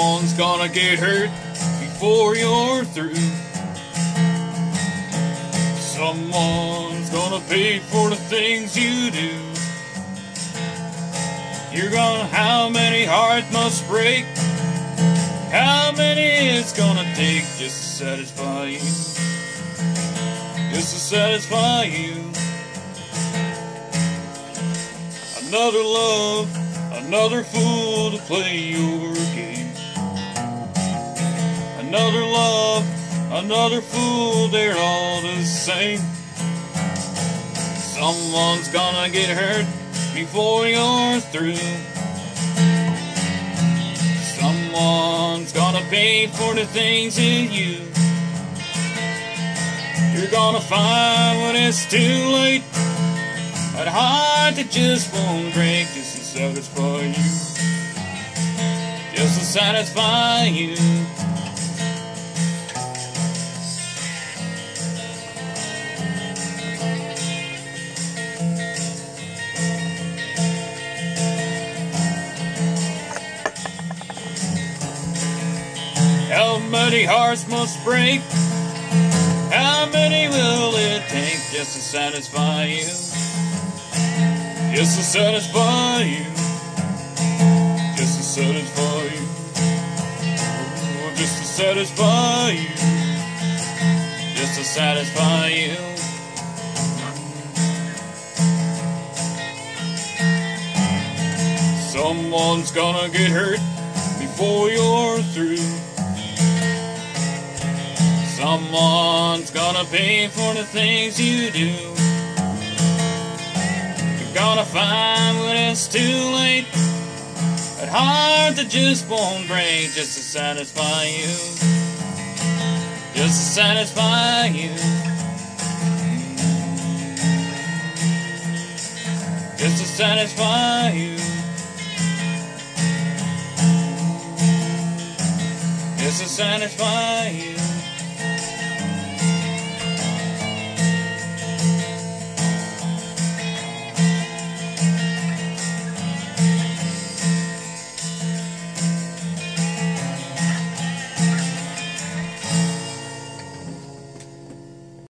Someone's gonna get hurt before you're through. Someone's gonna pay for the things you do. You're gonna, how many hearts must break? How many it's gonna take just to satisfy you? Just to satisfy you. Another love, another fool to play your game. Another love, another fool, they're all the same. Someone's gonna get hurt before you're through. Someone's gonna pay for the things in you. You're gonna find when it's too late. That heart that just won't break just to satisfy you. Just to satisfy you. Many hearts must break? How many will it take just to satisfy you? Just to satisfy you. Just to satisfy you. Oh, Just to satisfy you. Just to satisfy you. Someone's gonna get hurt before you're through. Someone's gonna pay for the things you do. You're gonna find when it's too late. That heart that just won't break just to satisfy you. Just to satisfy you. Just to satisfy you. Just to satisfy you.